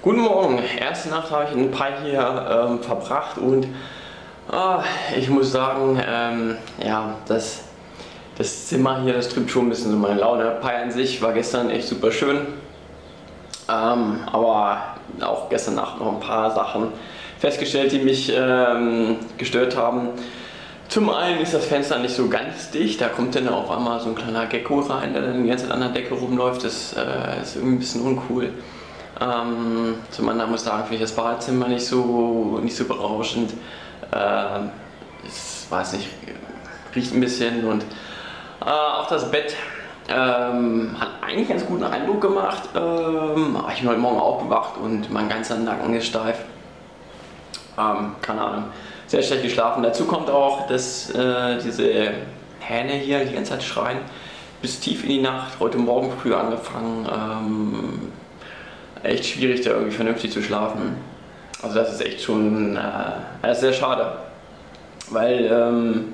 Guten Morgen. Erste Nacht habe ich ein paar hier ähm, verbracht und ah, ich muss sagen, ähm, ja, das, das Zimmer hier, das trübt schon ein bisschen so meine Laune. Pai an sich war gestern echt super schön, ähm, aber auch gestern Nacht noch ein paar Sachen festgestellt, die mich ähm, gestört haben. Zum einen ist das Fenster nicht so ganz dicht, da kommt dann auf einmal so ein kleiner Gecko rein, der dann die ganze Zeit an der Decke rumläuft. Das äh, ist irgendwie ein bisschen uncool. Ähm, zum anderen muss ich sagen, finde ich das Badezimmer nicht so, nicht so berauschend. Ähm, ich weiß nicht, riecht ein bisschen und äh, auch das Bett ähm, hat eigentlich ganz guten Eindruck gemacht. Ähm, ich bin heute Morgen aufgewacht und mein ganzer Nacken ist steif. Ähm, keine Ahnung, sehr schlecht geschlafen. Dazu kommt auch, dass äh, diese Hähne hier die ganze Zeit schreien. Bis tief in die Nacht, heute Morgen früh angefangen ähm, echt schwierig, da irgendwie vernünftig zu schlafen. Also das ist echt schon äh, sehr schade, weil, ähm,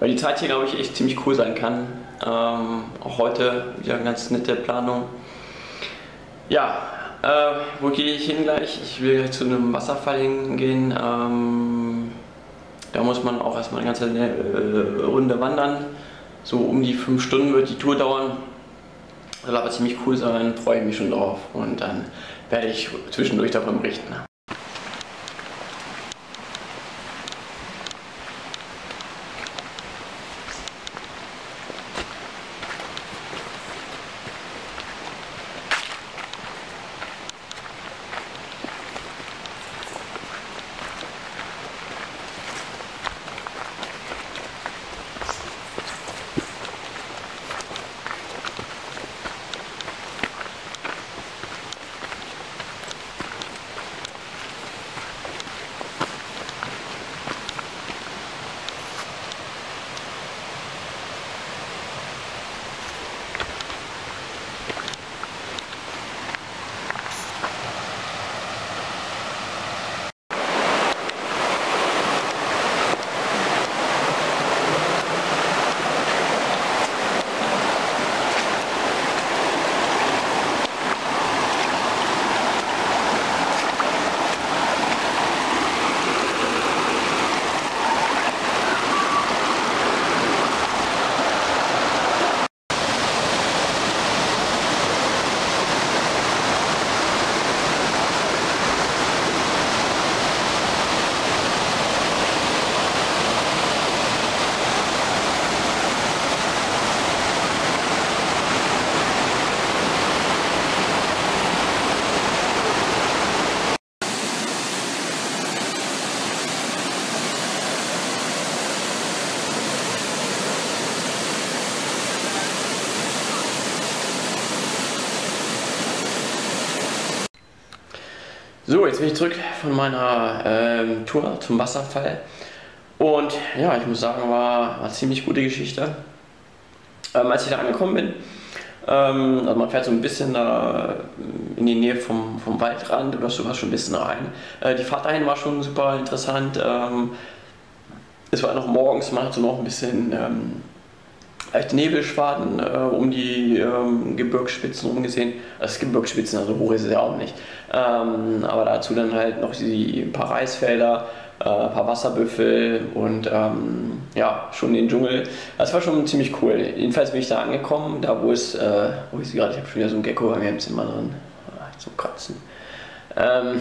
weil die Zeit hier, glaube ich, echt ziemlich cool sein kann. Ähm, auch heute wieder eine ganz nette Planung. Ja, äh, wo gehe ich hin gleich? Ich will gleich zu einem Wasserfall hingehen. Ähm, da muss man auch erstmal eine ganze äh, Runde wandern. So um die fünf Stunden wird die Tour dauern. Soll aber ziemlich cool sein, freue ich mich schon drauf und dann werde ich zwischendurch davon berichten. So, jetzt bin ich zurück von meiner ähm, Tour zum Wasserfall. Und ja, ich muss sagen, war, eine ziemlich gute Geschichte. Ähm, als ich da angekommen bin, ähm, also man fährt so ein bisschen da in die Nähe vom, vom Waldrand oder sowas schon ein bisschen rein. Äh, die Fahrt dahin war schon super interessant. Ähm, es war noch morgens, man hat so noch ein bisschen leichte Nebelschwaden äh, um die ähm, Gebirgsspitzen rumgesehen. Das Gebirgsspitzen, also hoch ist es ja auch nicht. Ähm, aber dazu dann halt noch die ein paar Reisfelder, äh, ein paar Wasserbüffel und ähm, ja, schon den Dschungel. Das war schon ziemlich cool. Jedenfalls bin ich da angekommen, da wo es, äh, wo ich sie gerade, ich habe schon wieder so ein Gecko bei mir im Zimmer drin, ah, zum Kotzen. Ähm,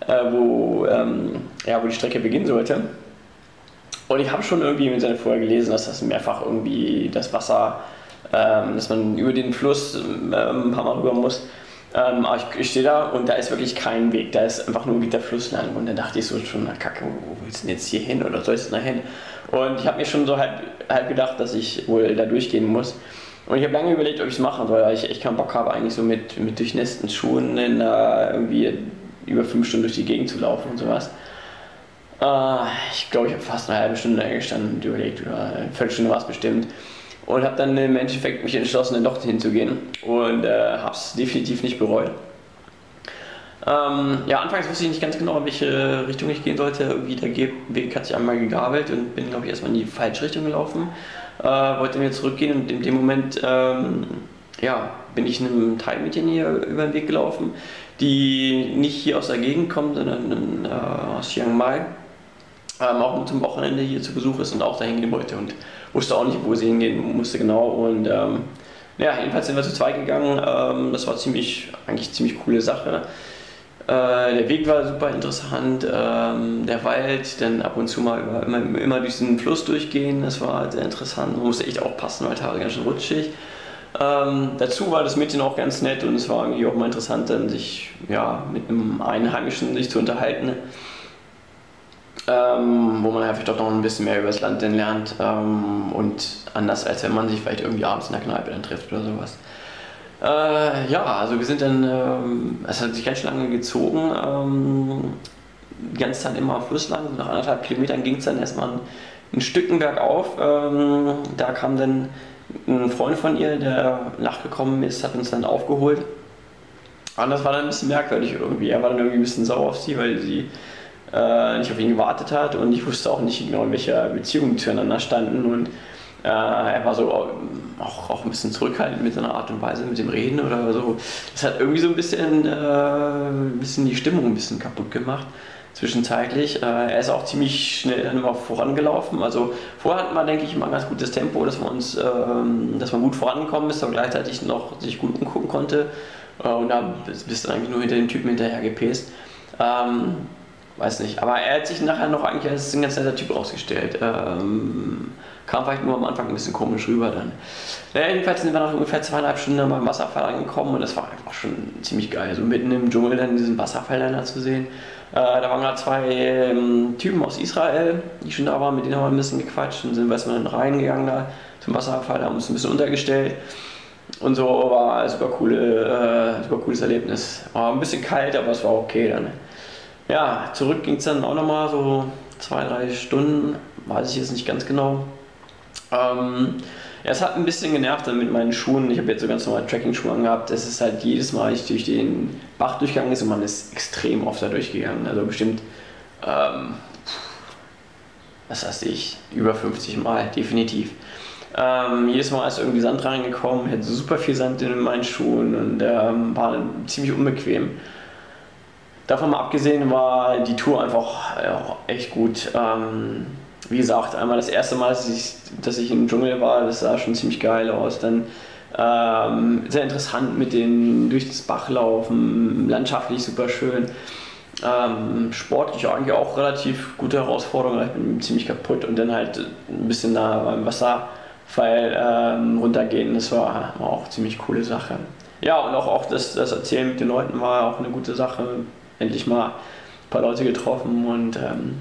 äh, wo, ähm, ja, wo die Strecke beginnen sollte. Und ich habe schon irgendwie mit seiner vorher gelesen, dass das mehrfach irgendwie das Wasser, ähm, dass man über den Fluss ähm, ein paar Mal rüber muss. Ähm, aber ich, ich stehe da und da ist wirklich kein Weg, da ist einfach nur der Fluss lang. Und dann dachte ich so schon, na kacke, wo willst du denn jetzt hier hin oder sollst du da hin? Und ich habe mir schon so halb, halb gedacht, dass ich wohl da durchgehen muss. Und ich habe lange überlegt, ob ich es machen soll, weil ich echt keinen Bock habe, eigentlich so mit, mit durchnässten Schuhen in, uh, irgendwie über fünf Stunden durch die Gegend zu laufen und sowas. Uh, ich glaube, ich habe fast eine halbe Stunde gestanden und überlegt, oder eine Viertelstunde war es bestimmt. Und habe dann im Endeffekt mich entschlossen, dann doch hinzugehen und äh, habe es definitiv nicht bereut. Ähm, ja, anfangs wusste ich nicht ganz genau, in welche Richtung ich gehen sollte. Irgendwie der Weg hat sich einmal gegabelt und bin, glaube ich, erstmal in die falsche Richtung gelaufen. Äh, wollte mir zurückgehen und in dem Moment ähm, ja, bin ich einem Thai-Mädchen hier über den Weg gelaufen, die nicht hier aus der Gegend kommt, sondern äh, aus Chiang Mai. Ähm, auch zum Wochenende hier zu Besuch ist und auch dahin gehen wollte und wusste auch nicht, wo sie hingehen musste genau. Und ähm, ja, jedenfalls sind wir zu zweit gegangen. Ähm, das war ziemlich, eigentlich ziemlich coole Sache. Äh, der Weg war super interessant, ähm, der Wald, dann ab und zu mal über, immer, immer durch diesen Fluss durchgehen, das war halt sehr interessant. Man musste echt aufpassen, weil teilweise ganz schön rutschig. Ähm, dazu war das Mädchen auch ganz nett und es war irgendwie auch mal interessant, dann sich ja, mit einem Einheimischen sich zu unterhalten. Ähm, wo man einfach doch noch ein bisschen mehr über das Land dann lernt ähm, und anders als wenn man sich vielleicht irgendwie abends in der Kneipe dann trifft oder sowas. Äh, ja, also wir sind dann, ähm, es hat sich ganz lange gezogen, ähm, ganze Zeit immer Fluss lang, nach anderthalb Kilometern ging es dann erstmal ein, ein Stücken bergauf, ähm, da kam dann ein Freund von ihr, der nachgekommen ist, hat uns dann aufgeholt. Und das war dann ein bisschen merkwürdig irgendwie. Er war dann irgendwie ein bisschen sauer auf sie, weil sie äh, nicht auf ihn gewartet hat und ich wusste auch nicht genau, in welcher Beziehung zueinander standen. Und äh, er war so auch, auch ein bisschen zurückhaltend mit seiner Art und Weise, mit dem Reden oder so. Das hat irgendwie so ein bisschen, äh, ein bisschen die Stimmung ein bisschen kaputt gemacht zwischenzeitlich. Äh, er ist auch ziemlich schnell dann immer vorangelaufen. Also vorher hatten wir, denke ich, immer ein ganz gutes Tempo, dass wir uns, ähm, dass man gut vorangekommen ist, aber gleichzeitig noch sich gut umgucken konnte. Äh, und da bist du eigentlich nur hinter dem Typen hinterher gepäst. Ähm, weiß nicht. Aber er hat sich nachher noch eigentlich als ein ganz netter Typ rausgestellt. Ähm, kam vielleicht nur am Anfang ein bisschen komisch rüber dann. Naja, jedenfalls sind wir nach ungefähr zweieinhalb Stunden beim Wasserfall angekommen und das war einfach schon ziemlich geil. So mitten im Dschungel dann diesen Wasserfall dann da zu sehen. Äh, da waren gerade zwei ähm, Typen aus Israel, die schon da waren, mit denen haben wir ein bisschen gequatscht und sind erstmal reingegangen da zum Wasserfall, haben uns ein bisschen untergestellt. Und so war super, coole, äh, super cooles Erlebnis. War ein bisschen kalt, aber es war okay dann. Ja, zurück ging es dann auch nochmal so zwei, drei Stunden, weiß ich jetzt nicht ganz genau. Ähm, ja, es hat ein bisschen genervt dann mit meinen Schuhen. Ich habe jetzt so ganz normale Tracking-Schuhe angehabt. Es ist halt jedes Mal, ich durch den Bach durchgegangen ist und man ist extrem oft da durchgegangen. Also bestimmt, ähm, was weiß ich, über 50 Mal, definitiv. Ähm, jedes Mal ist irgendwie Sand reingekommen, hätte super viel Sand in meinen Schuhen und ähm, war ziemlich unbequem. Davon mal abgesehen war die Tour einfach ja, echt gut. Ähm, wie gesagt, einmal das erste Mal, dass ich, dass ich im Dschungel war, das sah schon ziemlich geil aus. Dann ähm, sehr interessant mit den durch das Bach laufen, landschaftlich super schön. Ähm, sportlich eigentlich auch relativ gute Herausforderung, ich bin ziemlich kaputt und dann halt ein bisschen nah beim Wasserfall ähm, runtergehen, das war, auch ziemlich coole Sache. Ja, und auch, auch das, das Erzählen mit den Leuten war auch eine gute Sache. Endlich mal ein paar Leute getroffen und ähm,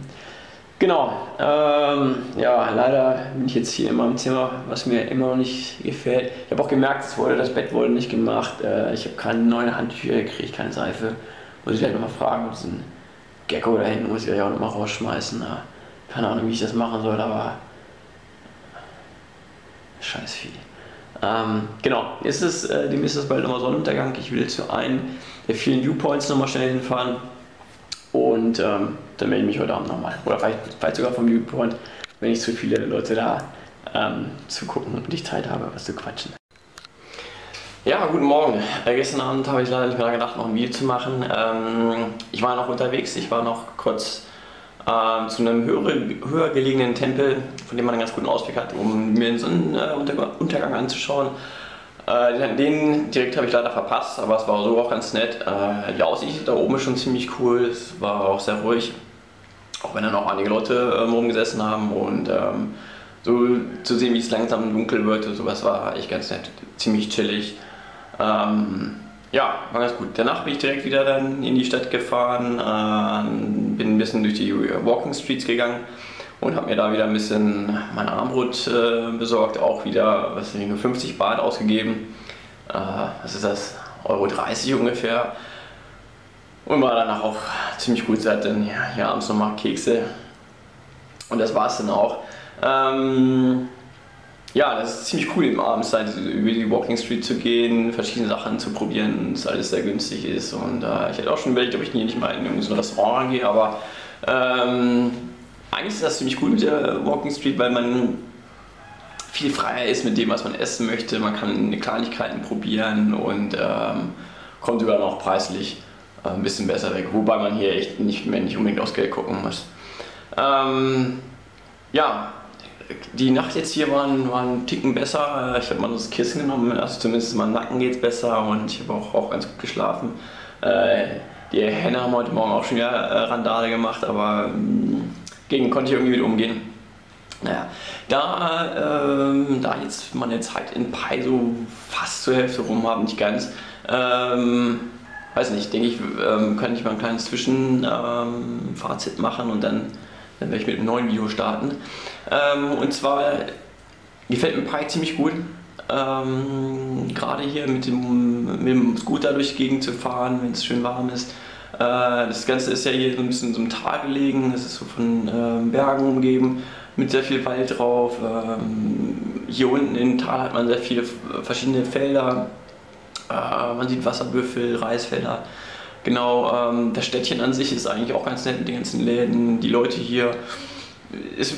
Genau. Ähm, ja, leider bin ich jetzt hier in meinem Zimmer, was mir immer noch nicht gefällt. Ich habe auch gemerkt, es wurde, das Bett wurde nicht gemacht. Äh, ich habe keine neuen Handtücher gekriegt, keine Seife. Muss ich gleich nochmal fragen, ob es ein Gecko da hinten muss ich gleich auch nochmal rausschmeißen. Ja, keine Ahnung, wie ich das machen soll, aber scheiß Vieh. Ähm, genau, ist es, äh, dem ist es bald nochmal Sonnenuntergang. Ich will zu einem der vielen Viewpoints nochmal schnell hinfahren. Und ähm, dann melde ich mich heute Abend nochmal. Oder vielleicht, vielleicht sogar vom Viewpoint, wenn nicht zu viele Leute da ähm, zu gucken und ich Zeit habe, was zu quatschen. Ja, guten Morgen. Äh, gestern Abend habe ich leider nicht mehr gedacht, noch ein Video zu machen. Ähm, ich war noch unterwegs, ich war noch kurz äh, zu einem höher, höher, gelegenen Tempel, von dem man einen ganz guten Ausblick hat, um mir den Sonnenuntergang anzuschauen. Äh, den direkt habe ich leider verpasst, aber es war so auch ganz nett. Äh, die Aussicht da oben ist schon ziemlich cool, es war auch sehr ruhig, auch wenn dann auch einige Leute ähm, rumgesessen haben und ähm, so zu sehen, wie es langsam dunkel wird und sowas war echt ganz nett, ziemlich chillig. Ähm, ja, war ganz gut. Danach bin ich direkt wieder dann in die Stadt gefahren, äh, bin ein bisschen durch die Walking Streets gegangen und habe mir da wieder ein bisschen mein Armbrot äh, besorgt, auch wieder was ich, 50 Baht ausgegeben. Äh, was ist das? Euro 30 ungefähr. Und war danach auch ziemlich gut satt, denn ja, hier abends nochmal Kekse. Und das war es dann auch. Ähm, ja, das ist ziemlich cool, im abends halt über die Walking Street zu gehen, verschiedene Sachen zu probieren, dass alles sehr günstig ist. Und äh, ich hätte auch schon überlegt, ob ich hier nicht mal in so ein Restaurant gehe, aber ähm, eigentlich ist das ziemlich cool mit der Walking Street, weil man viel freier ist mit dem, was man essen möchte. Man kann Kleinigkeiten probieren und ähm, kommt sogar noch preislich äh, ein bisschen besser weg. Wobei man hier echt nicht mehr nicht unbedingt aufs Geld gucken muss. Ähm, ja, die Nacht jetzt hier war, war ein Ticken besser. Ich habe mal das Kissen genommen, also zumindest meinem Nacken geht es besser und ich habe auch, auch ganz gut geschlafen. Äh, die Henne haben heute Morgen auch schon wieder äh, Randale gemacht, aber ähm, gegen konnte ich irgendwie wieder umgehen. Naja, da, ähm, da jetzt meine Zeit in Pi so fast zur Hälfte rum habe, nicht ganz, ähm, weiß nicht, denke ich, ähm, könnte ich mal ein kleines Zwischenfazit ähm, machen und dann, dann werde ich mit einem neuen Video starten. Ähm, und zwar gefällt mir Pi ziemlich gut. Ähm, Gerade hier mit dem, mit dem Scooter durch die Gegend zu fahren, wenn es schön warm ist. Äh, das Ganze ist ja hier so ein bisschen in so einem Tal gelegen, es ist so von äh, Bergen umgeben, mit sehr viel Wald drauf. Ähm, hier unten im Tal hat man sehr viele verschiedene Felder. Äh, man sieht Wasserbüffel, Reisfelder. Genau, ähm, das Städtchen an sich ist eigentlich auch ganz nett mit den ganzen Läden. Die Leute hier ist,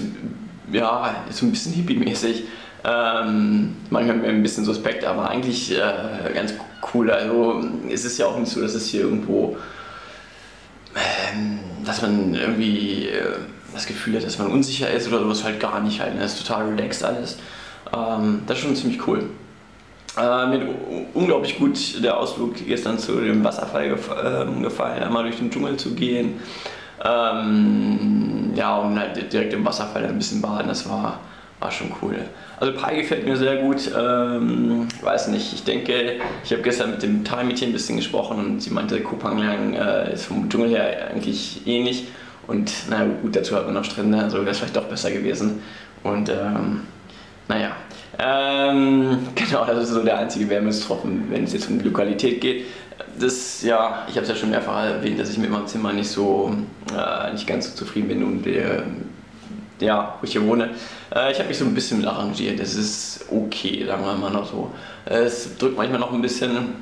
ja, so ein bisschen hippie-mäßig. Ähm, manchmal ein bisschen suspekt, aber eigentlich äh, ganz cool. Also es ist ja auch nicht so, dass es hier irgendwo, ähm, dass man irgendwie äh, das Gefühl hat, dass man unsicher ist oder sowas halt gar nicht halt. Ne? ist total relaxed alles. Ähm, das ist schon ziemlich cool. Äh, mir hat unglaublich gut der Ausflug gestern zu dem Wasserfall gef äh, gefallen, einmal durch den Dschungel zu gehen. Ähm, ja, und halt direkt im Wasserfall ein bisschen baden, das war, war schon cool. Also Pi gefällt mir sehr gut. Ähm, weiß nicht, ich denke, ich habe gestern mit dem Thai-Mädchen ein bisschen gesprochen und sie meinte, Kupanglang äh, ist vom Dschungel her eigentlich ähnlich. Und naja, gut, dazu hat man noch Strände, also wäre es vielleicht doch besser gewesen. Und ähm, naja, ähm, genau, das ist so der einzige Wärmestropfen, wenn es jetzt um die Lokalität geht. Das, ja, ich habe es ja schon mehrfach erwähnt, dass ich mit meinem Zimmer nicht so, äh, nicht ganz so zufrieden bin und äh, ja, wo ich hier wohne. Äh, ich habe mich so ein bisschen mit arrangiert. Es ist okay, sagen wir mal noch so. Es drückt manchmal noch ein bisschen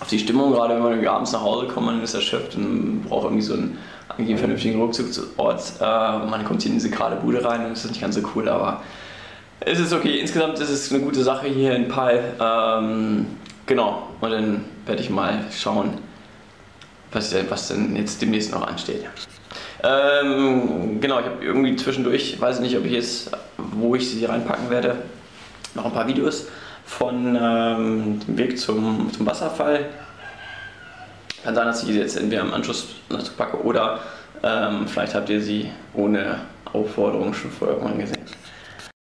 auf die Stimmung, gerade wenn man abends nach Hause kommt, man ist erschöpft und braucht irgendwie so einen, einen vernünftigen Rückzugsort. Äh, man kommt hier in diese kahle Bude rein und das ist nicht ganz so cool, aber es ist okay. Insgesamt ist es eine gute Sache hier in Pi. Ähm, genau, und dann werde ich mal schauen, was, was denn jetzt demnächst noch ansteht. Ähm, genau, ich habe irgendwie zwischendurch, weiß nicht, ob ich jetzt, wo ich sie reinpacken werde, noch ein paar Videos von ähm, dem Weg zum, zum Wasserfall. Kann sein, dass ich sie jetzt entweder im Anschluss dazu packe oder ähm, vielleicht habt ihr sie ohne Aufforderung schon vorher irgendwann gesehen.